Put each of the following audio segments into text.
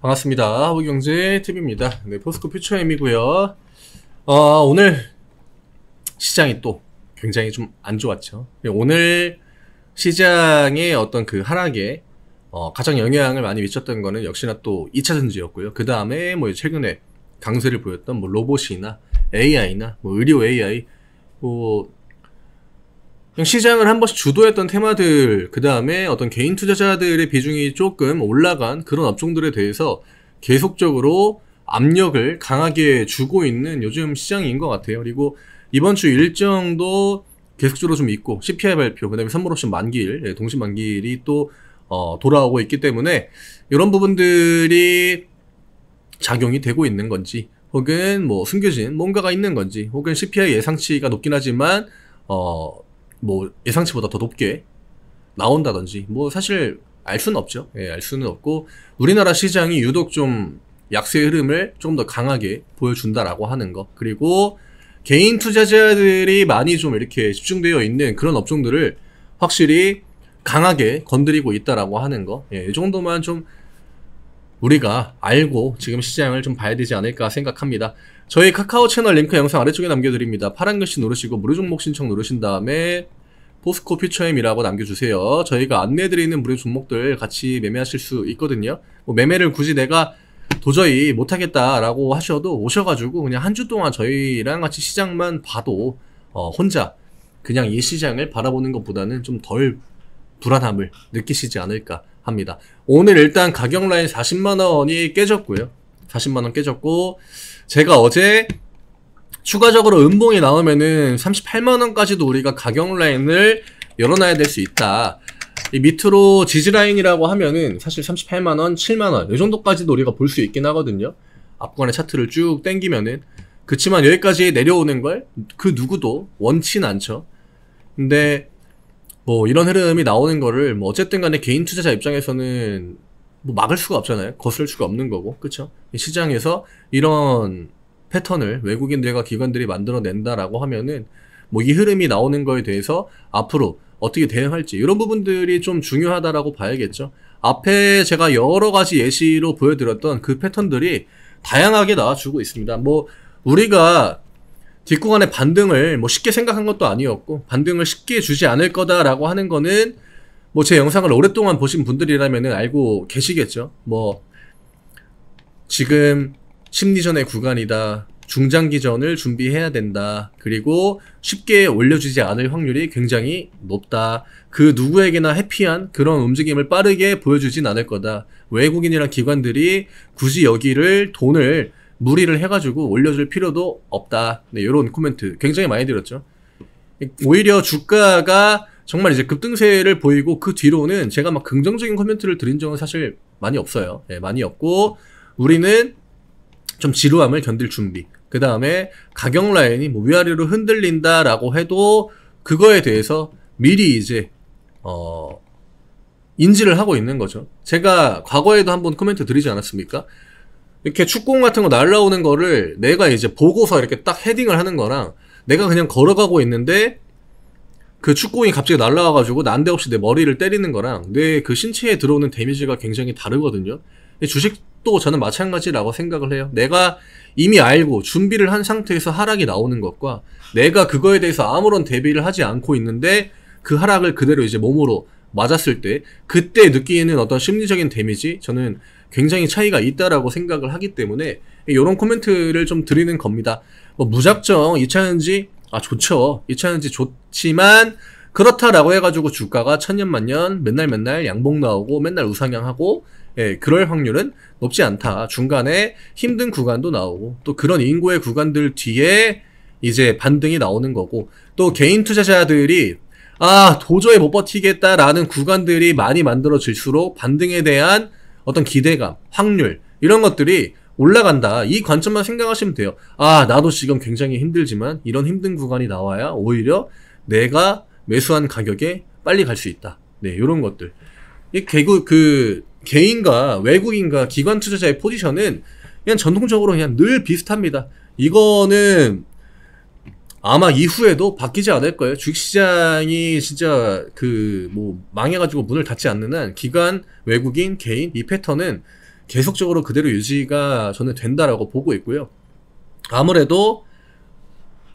반갑습니다. 하부경제TV입니다. 네, 포스코 퓨처엠이고요. 어, 오늘 시장이 또 굉장히 좀 안 좋았죠. 네, 오늘 시장의 어떤 그 하락에 어, 가장 영향을 많이 미쳤던 거는 역시나 또 2차 전지였고요. 그 다음에 뭐 최근에 강세를 보였던 뭐 로봇이나 AI나 뭐 의료 AI 뭐 시장을 한 번씩 주도했던 테마들, 그 다음에 어떤 개인 투자자들의 비중이 조금 올라간 그런 업종들에 대해서 계속적으로 압력을 강하게 주고 있는 요즘 시장인 것 같아요. 그리고 이번 주 일정도 계속적으로 좀 있고, CPI 발표, 그 다음에 선물옵션 만기일, 예, 동시 만기일이 또, 어, 돌아오고 있기 때문에, 이런 부분들이 작용이 되고 있는 건지, 혹은 뭐 숨겨진 뭔가가 있는 건지, 혹은 CPI 예상치가 높긴 하지만, 어, 뭐 예상치보다 더 높게 나온다든지 뭐 사실 알 수는 없죠. 예, 알 수는 없고 우리나라 시장이 유독 좀 약세 흐름을 좀더 강하게 보여준다라고 하는 거 그리고 개인 투자자들이 많이 좀 이렇게 집중되어 있는 그런 업종들을 확실히 강하게 건드리고 있다라고 하는 거, 예, 이 정도만 좀 우리가 알고 지금 시장을 좀 봐야 되지 않을까 생각합니다. 저희 카카오 채널 링크 영상 아래쪽에 남겨드립니다. 파란 글씨 누르시고 무료 종목 신청 누르신 다음에 포스코 퓨처엠이라고 남겨주세요. 저희가 안내해드리는 무료 종목들 같이 매매하실 수 있거든요. 뭐 매매를 굳이 내가 도저히 못하겠다라고 하셔도 오셔가지고 그냥 한 주 동안 저희랑 같이 시장만 봐도 어 혼자 그냥 이 시장을 바라보는 것보다는 좀 덜 불안함을 느끼시지 않을까 합니다. 오늘 일단 가격 라인 40만 원이 깨졌고요. 40만 원 깨졌고, 제가 어제 추가적으로 음봉이 나오면은 38만원까지도 우리가 가격 라인을 열어놔야 될 수 있다. 이 밑으로 지지라인이라고 하면은 사실 38만원, 7만원, 이 정도까지도 우리가 볼 수 있긴 하거든요. 앞구간의 차트를 쭉 땡기면은. 그치만 여기까지 내려오는 걸 그 누구도 원치는 않죠. 근데 뭐 이런 흐름이 나오는 거를 뭐 어쨌든 간에 개인 투자자 입장에서는 뭐 막을 수가 없잖아요. 거스를 수가 없는 거고. 그쵸? 시장에서 이런 패턴을 외국인들과 기관들이 만들어낸다라고 하면은 뭐 이 흐름이 나오는 거에 대해서 앞으로 어떻게 대응할지 이런 부분들이 좀 중요하다라고 봐야겠죠. 앞에 제가 여러 가지 예시로 보여드렸던 그 패턴들이 다양하게 나와주고 있습니다. 뭐 우리가 뒷구간의 반등을 뭐 쉽게 생각한 것도 아니었고 반등을 쉽게 주지 않을 거다라고 하는 거는 뭐 제 영상을 오랫동안 보신 분들이라면 알고 계시겠죠. 뭐 지금 심리전의 구간이다. 중장기전을 준비해야 된다. 그리고 쉽게 올려주지 않을 확률이 굉장히 높다. 그 누구에게나 해피한 그런 움직임을 빠르게 보여주진 않을 거다. 외국인이랑 기관들이 굳이 여기를 돈을 무리를 해가지고 올려줄 필요도 없다. 네, 이런 코멘트 굉장히 많이 들었죠. 오히려 주가가 정말 이제 급등세를 보이고 그 뒤로는 제가 막 긍정적인 코멘트를 드린 적은 사실 많이 없어요. 네, 많이 없고 우리는 좀 지루함을 견딜 준비. 그 다음에 가격 라인이 뭐 위아래로 흔들린다라고 해도 그거에 대해서 미리 이제 어 인지를 하고 있는 거죠. 제가 과거에도 한번 코멘트 드리지 않았습니까? 이렇게 축공 같은 거 날라오는 거를 내가 이제 보고서 이렇게 딱 헤딩을 하는 거랑 내가 그냥 걸어가고 있는데 그 축공이 갑자기 날라와가지고 난데없이 내 머리를 때리는 거랑 내 그 신체에 들어오는 데미지가 굉장히 다르거든요. 주식도 저는 마찬가지라고 생각을 해요. 내가 이미 알고 준비를 한 상태에서 하락이 나오는 것과 내가 그거에 대해서 아무런 대비를 하지 않고 있는데 그 하락을 그대로 이제 몸으로 맞았을 때 그때 느끼는 어떤 심리적인 데미지 저는 굉장히 차이가 있다라고 생각을 하기 때문에 이런 코멘트를 좀 드리는 겁니다. 뭐 무작정 2차전지 아 좋죠. 2차전지 좋지만 그렇다라고 해가지고 주가가 천년만년 맨날 맨날 양봉 나오고 맨날 우상향하고 예, 그럴 확률은 높지 않다. 중간에 힘든 구간도 나오고 또 그런 인고의 구간들 뒤에 이제 반등이 나오는 거고 또 개인 투자자들이 아 도저히 못 버티겠다라는 구간들이 많이 만들어질수록 반등에 대한 어떤 기대감, 확률 이런 것들이 올라간다. 이 관점만 생각하시면 돼요. 아 나도 지금 굉장히 힘들지만 이런 힘든 구간이 나와야 오히려 내가 매수한 가격에 빨리 갈 수 있다. 네, 이런 것들. 이 개구 그 개인과 외국인과 기관 투자자의 포지션은 그냥 전통적으로 그냥 늘 비슷합니다. 이거는 아마 이후에도 바뀌지 않을 거예요. 주식시장이 진짜 그 뭐 망해가지고 문을 닫지 않는 한 기관, 외국인, 개인 이 패턴은 계속적으로 그대로 유지가 저는 된다라고 보고 있고요. 아무래도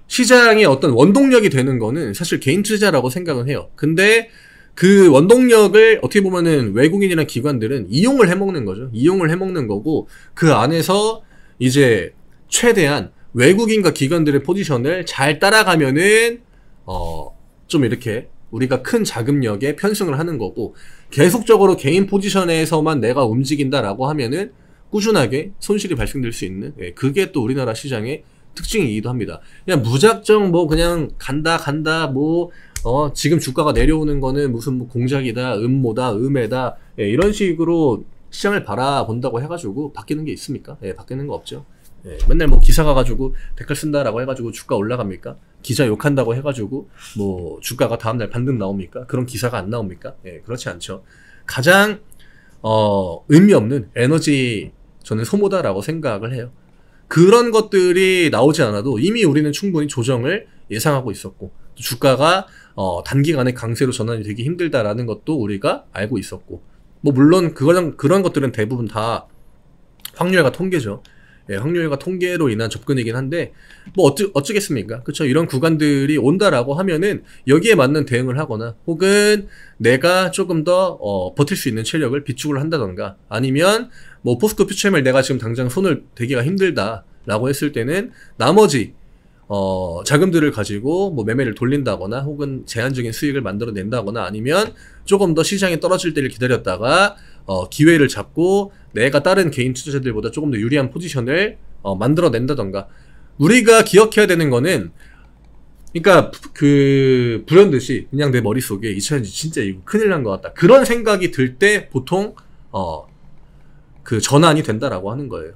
시장의 어떤 원동력이 되는 거는 사실 개인 투자라고 생각은 해요. 근데 그 원동력을 어떻게 보면은 외국인이나 기관들은 이용을 해먹는 거죠. 이용을 해먹는 거고 그 안에서 이제 최대한 외국인과 기관들의 포지션을 잘 따라가면은 어 좀 이렇게 우리가 큰 자금력에 편승을 하는 거고 계속적으로 개인 포지션에서만 내가 움직인다라고 하면은 꾸준하게 손실이 발생될 수 있는 예, 그게 또 우리나라 시장의 특징이기도 합니다. 그냥 무작정 뭐 그냥 간다 간다 뭐 어, 지금 주가가 내려오는 거는 무슨 뭐 공작이다, 음모다, 음해다, 예, 이런 식으로 시장을 바라본다고 해가지고 바뀌는 게 있습니까? 예, 바뀌는 거 없죠. 예, 맨날 뭐 기사 가 가지고 댓글 쓴다라고 해가지고 주가 올라갑니까? 기자 욕한다고 해가지고 뭐 주가가 다음날 반등 나옵니까? 그런 기사가 안 나옵니까? 예, 그렇지 않죠. 가장 어, 의미 없는 에너지 저는 소모다라고 생각을 해요. 그런 것들이 나오지 않아도 이미 우리는 충분히 조정을 예상하고 있었고 주가가 어, 단기간에 강세로 전환이 되기 힘들다라는 것도 우리가 알고 있었고 뭐 물론 그런 그런 것들은 대부분 다 확률과 통계죠. 예, 확률과 통계로 인한 접근이긴 한데 뭐 어쩌, 어쩌겠습니까? 그렇죠? 이런 구간들이 온다라고 하면은 여기에 맞는 대응을 하거나 혹은 내가 조금 더 어, 버틸 수 있는 체력을 비축을 한다던가 아니면 뭐 포스코 퓨처엠을 내가 지금 당장 손을 대기가 힘들다라고 했을 때는 나머지 어, 자금들을 가지고 뭐 매매를 돌린다거나 혹은 제한적인 수익을 만들어낸다거나 아니면 조금 더 시장이 떨어질 때를 기다렸다가 어, 기회를 잡고 내가 다른 개인 투자자들보다 조금 더 유리한 포지션을 어, 만들어낸다던가 우리가 기억해야 되는 거는 그러니까 그 불현듯이 그냥 내 머릿속에 2000년이 진짜 이거 큰일 난 것 같다 그런 생각이 들 때 보통 어, 그 전환이 된다라고 하는 거예요.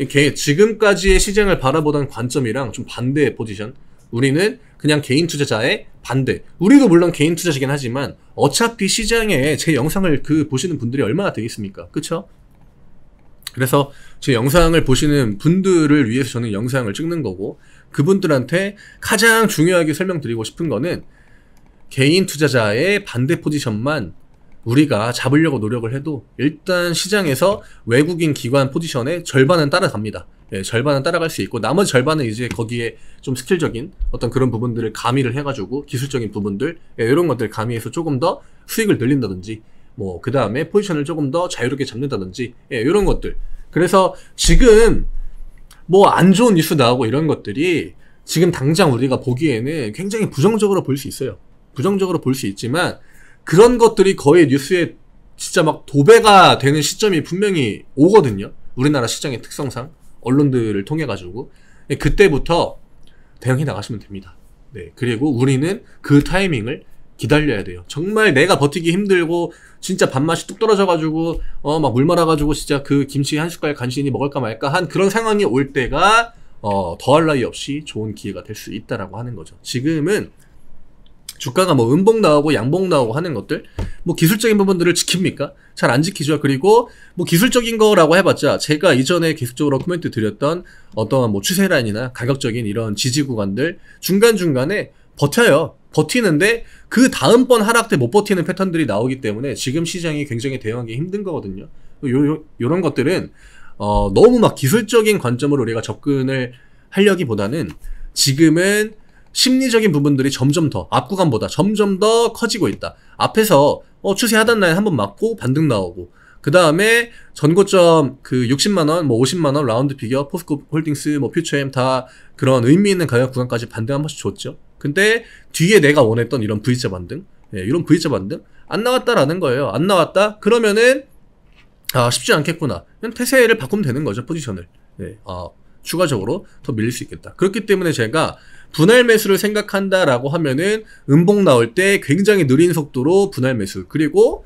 이게 지금까지의 시장을 바라보던 관점이랑 좀 반대의 포지션. 우리는 그냥 개인 투자자의 반대. 우리도 물론 개인 투자자긴 하지만 어차피 시장에 제 영상을 그 보시는 분들이 얼마나 되겠습니까? 그쵸? 그래서 제 영상을 보시는 분들을 위해서 저는 영상을 찍는 거고 그분들한테 가장 중요하게 설명드리고 싶은 거는 개인 투자자의 반대 포지션만 우리가 잡으려고 노력을 해도 일단 시장에서 외국인 기관 포지션의 절반은 따라갑니다. 예, 절반은 따라갈 수 있고 나머지 절반은 이제 거기에 좀 스킬적인 어떤 그런 부분들을 가미를 해가지고 기술적인 부분들 예, 이런 것들 가미해서 조금 더 수익을 늘린다든지 뭐 그 다음에 포지션을 조금 더 자유롭게 잡는다든지 예, 이런 것들 그래서 지금 뭐 안 좋은 뉴스 나오고 이런 것들이 지금 당장 우리가 보기에는 굉장히 부정적으로 볼 수 있어요. 부정적으로 볼 수 있지만 그런 것들이 거의 뉴스에 진짜 막 도배가 되는 시점이 분명히 오거든요. 우리나라 시장의 특성상 언론들을 통해 가지고 그때부터 대응해 나가시면 됩니다. 네. 그리고 우리는 그 타이밍을 기다려야 돼요. 정말 내가 버티기 힘들고 진짜 밥맛이 뚝 떨어져가지고 어 막 물 말아가지고 진짜 그 김치 한 숟갈 간신히 먹을까 말까 한 그런 상황이 올 때가 어 더할 나위 없이 좋은 기회가 될 수 있다라고 하는 거죠. 지금은 주가가 뭐 음봉 나오고 양봉 나오고 하는 것들 뭐 기술적인 부분들을 지킵니까? 잘 안 지키죠. 그리고 뭐 기술적인 거라고 해봤자 제가 이전에 계속적으로 코멘트 드렸던 어떠한 뭐 추세 라인이나 가격적인 이런 지지 구간들 중간 중간에 버텨요. 버티는데 그 다음번 하락 때 못 버티는 패턴들이 나오기 때문에 지금 시장이 굉장히 대응하기 힘든 거거든요. 요, 요, 요런 것들은 어, 너무 막 기술적인 관점으로 우리가 접근을 하려기보다는 지금은 심리적인 부분들이 점점 더 앞구간보다 점점 더 커지고 있다. 앞에서 어, 추세 하단 라인 한번 맞고 반등 나오고 그 다음에 전고점 그 60만 원, 뭐 50만 원 round figure, 포스코 홀딩스, 뭐 퓨처엠 다 그런 의미 있는 가격 구간까지 반등 한 번씩 줬죠. 근데 뒤에 내가 원했던 이런 V자 반등, 예, 이런 V자 반등 안 나왔다라는 거예요. 안 나왔다? 그러면은 아 쉽지 않겠구나. 그냥 태세를 바꾸면 되는 거죠 포지션을. 예, 아 추가적으로 더 밀릴 수 있겠다. 그렇기 때문에 제가 분할 매수를 생각한다라고 하면은 음봉 나올 때 굉장히 느린 속도로 분할 매수 그리고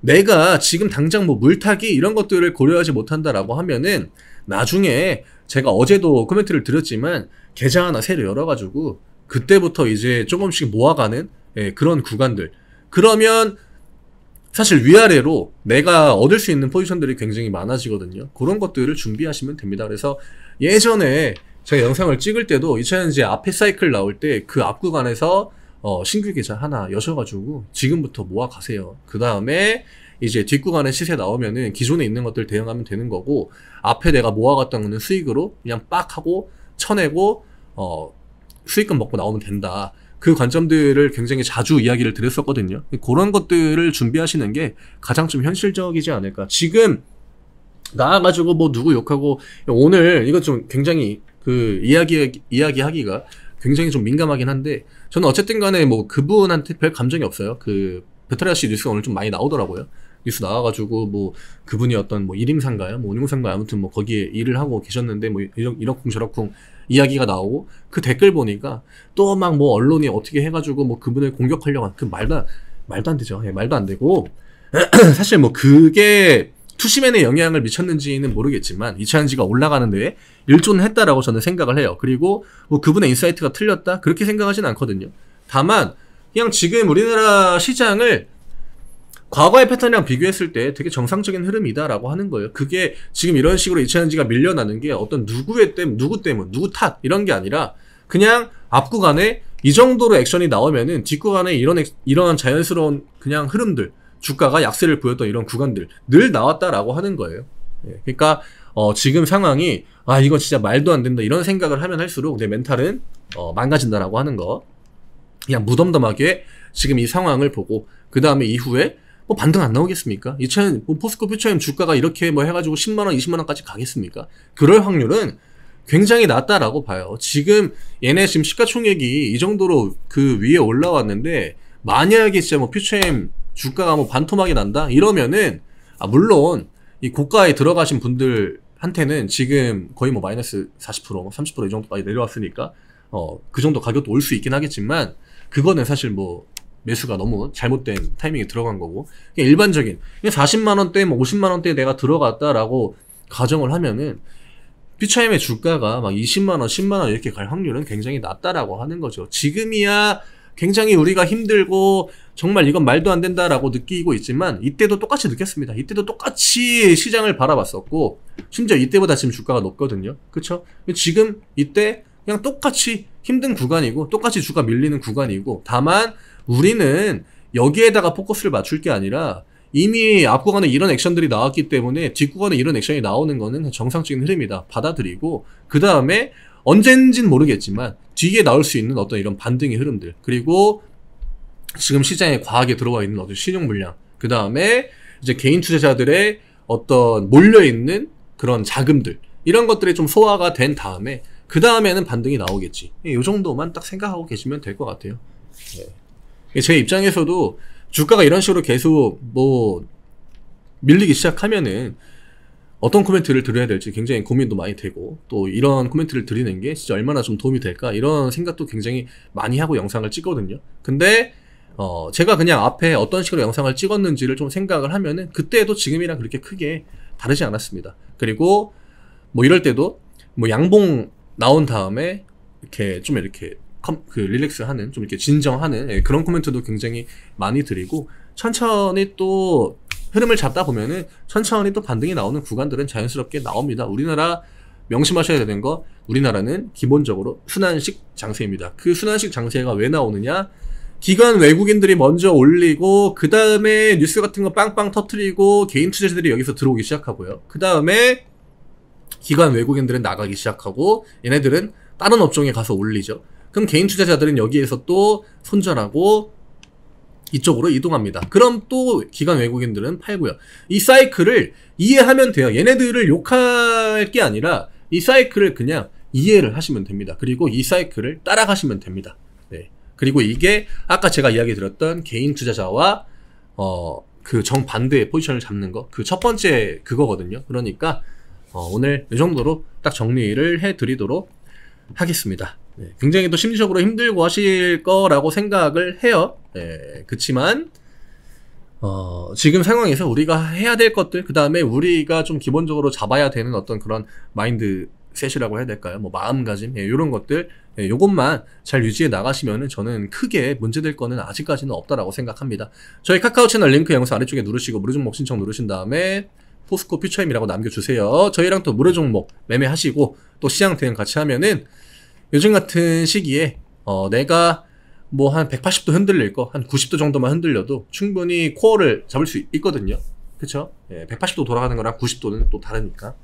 내가 지금 당장 뭐 물타기 이런 것들을 고려하지 못한다라고 하면은 나중에 제가 어제도 코멘트를 드렸지만 계좌 하나 새로 열어가지고 그때부터 이제 조금씩 모아가는 예, 그런 구간들 그러면 사실 위아래로 내가 얻을 수 있는 포지션들이 굉장히 많아지거든요. 그런 것들을 준비하시면 됩니다. 그래서 예전에 제가 영상을 찍을 때도 2000년제 앞에 사이클 나올 때 그 앞 구간에서 어, 신규 계좌 하나 여셔가지고 지금부터 모아 가세요. 그 다음에 이제 뒷구간에 시세 나오면은 기존에 있는 것들 대응하면 되는 거고 앞에 내가 모아갔던 거는 수익으로 그냥 빡 하고 쳐내고 어 수익금 먹고 나오면 된다. 그 관점들을 굉장히 자주 이야기를 드렸었거든요. 그런 것들을 준비하시는 게 가장 좀 현실적이지 않을까. 지금 나와가지고 뭐 누구 욕하고 오늘 이거 좀 굉장히 그 이야기 이야기하기가 굉장히 좀 민감하긴 한데 저는 어쨌든 간에 뭐 그분한테 별 감정이 없어요. 그 베테라 씨 뉴스가 오늘 좀 많이 나오더라고요. 뉴스 나와가지고 뭐 그분이 어떤 뭐 일임상가요, 뭐 운임상가 아무튼 뭐 거기에 일을 하고 계셨는데 뭐 이런 이렇쿵 저렇쿵 이야기가 나오고 그 댓글 보니까 또 막 뭐 언론이 어떻게 해가지고 뭐 그분을 공격하려고 한 그 말도 말도 안 되죠. 예, 말도 안 되고 사실 뭐 그게 투심엔에 영향을 미쳤는지는 모르겠지만 이차전지가 올라가는 데에 일조는 했다라고 저는 생각을 해요. 그리고 뭐 그분의 insight가 틀렸다 그렇게 생각하진 않거든요. 다만 그냥 지금 우리나라 시장을 과거의 패턴이랑 비교했을 때 되게 정상적인 흐름이다라고 하는 거예요. 그게 지금 이런 식으로 이차전지가 밀려나는 게 어떤 누구의 때문, 누구 때문, 누구 탓 이런 게 아니라 그냥 앞 구간에 이 정도로 액션이 나오면은 뒷 구간에 이런 액, 이런 자연스러운 그냥 흐름들 주가가 약세를 보였던 이런 구간들 늘 나왔다라고 하는 거예요. 예, 그러니까 어, 지금 상황이 아 이거 진짜 말도 안 된다 이런 생각을 하면 할수록 내 멘탈은 어, 망가진다라고 하는 거 그냥 무덤덤하게 지금 이 상황을 보고 그 다음에 이후에 뭐 반등 안 나오겠습니까? 이차는 뭐 포스코 퓨처엠 주가가 이렇게 뭐 해가지고 10만 원, 20만 원까지 가겠습니까? 그럴 확률은 굉장히 낮다라고 봐요. 지금 얘네 지금 시가총액이 이 정도로 그 위에 올라왔는데 만약에 진짜 뭐 퓨처엠 주가가 뭐 반토막이 난다 이러면은 아 물론 이 고가에 들어가신 분들한테는 지금 거의 뭐 마이너스 40% 30%이 정도까지 내려왔으니까 어 그 정도 가격도 올 수 있긴 하겠지만 그거는 사실 뭐 매수가 너무 잘못된 타이밍에 들어간 거고 그냥 일반적인 그냥 40만 원대 뭐 50만 원대 내가 들어갔다라고 가정을 하면은 피차임의 주가가 막 20만 원, 10만 원 이렇게 갈 확률은 굉장히 낮다라고 하는 거죠. 지금이야 굉장히 우리가 힘들고 정말 이건 말도 안 된다라고 느끼고 있지만 이때도 똑같이 느꼈습니다. 이때도 똑같이 시장을 바라봤었고 심지어 이때보다 지금 주가가 높거든요. 그렇죠? 지금 이때 그냥 똑같이 힘든 구간이고 똑같이 주가 밀리는 구간이고 다만 우리는 여기에다가 포커스를 맞출 게 아니라 이미 앞구간에 이런 액션들이 나왔기 때문에 뒷구간에 이런 액션이 나오는 거는 정상적인 흐름이다. 받아들이고 그 다음에 언젠진 모르겠지만 뒤에 나올 수 있는 어떤 이런 반등의 흐름들 그리고 지금 시장에 과하게 들어와 있는 어떤 신용 물량 그 다음에 이제 개인 투자자들의 어떤 몰려 있는 그런 자금들 이런 것들이 좀 소화가 된 다음에 그 다음에는 반등이 나오겠지. 이 정도만 딱 생각하고 계시면 될 것 같아요. 네. 제 입장에서도 주가가 이런 식으로 계속 뭐 밀리기 시작하면은 어떤 코멘트를 드려야 될지 굉장히 고민도 많이 되고 또 이런 코멘트를 드리는 게 진짜 얼마나 좀 도움이 될까 이런 생각도 굉장히 많이 하고 영상을 찍거든요. 근데 어 제가 그냥 앞에 어떤 식으로 영상을 찍었는지를 좀 생각을 하면은 그때도 지금이랑 그렇게 크게 다르지 않았습니다. 그리고 뭐 이럴 때도 뭐 양봉 나온 다음에 이렇게 좀 이렇게 컴, 그 릴렉스 하는 좀 이렇게 진정하는 예, 그런 코멘트도 굉장히 많이 드리고 천천히 또 흐름을 잡다 보면은 천천히 또 반등이 나오는 구간들은 자연스럽게 나옵니다. 우리나라 명심하셔야 되는 거 우리나라는 기본적으로 순환식 장세입니다. 그 순환식 장세가 왜 나오느냐? 기관 외국인들이 먼저 올리고 그 다음에 뉴스 같은 거 빵빵 터트리고 개인 투자자들이 여기서 들어오기 시작하고요. 그 다음에 기관 외국인들은 나가기 시작하고 얘네들은 다른 업종에 가서 올리죠. 그럼 개인 투자자들은 여기에서 또 손절하고 이쪽으로 이동합니다. 그럼 또 기관 외국인들은 팔고요. 이 사이클을 이해하면 돼요. 얘네들을 욕할 게 아니라 이 사이클을 그냥 이해를 하시면 됩니다. 그리고 이 사이클을 따라가시면 됩니다. 네. 그리고 이게 아까 제가 이야기 드렸던 개인 투자자와 어, 그 정반대의 포지션을 잡는 거. 그 첫 번째 그거거든요. 그러니까 어, 오늘 이 정도로 딱 정리를 해 드리도록 하겠습니다. 네, 굉장히 또 심리적으로 힘들고 하실 거라고 생각을 해요. 네, 그치만, 어, 지금 상황에서 우리가 해야 될 것들, 그 다음에 우리가 좀 기본적으로 잡아야 되는 어떤 그런 마인드 셋이라고 해야 될까요? 뭐 마음가짐, 예, 이런 것들, 예, 요것만 잘 유지해 나가시면은 저는 크게 문제될 거는 아직까지는 없다라고 생각합니다. 저희 카카오 채널 링크 영상 아래쪽에 누르시고 무료 종목 신청 누르신 다음에 포스코 퓨처임이라고 남겨주세요. 저희랑 또 무료 종목 매매하시고 또 시장 대응 같이 하면은 요즘 같은 시기에 어, 내가 뭐 한 180도 흔들릴 거, 한 90도 정도만 흔들려도 충분히 코어를 잡을 수 있거든요. 그쵸? 예, 180도 돌아가는 거랑 90도는 또 다르니까.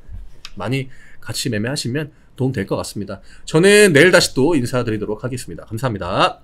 많이 같이 매매하시면 도움 될 것 같습니다. 저는 내일 다시 또 인사드리도록 하겠습니다. 감사합니다.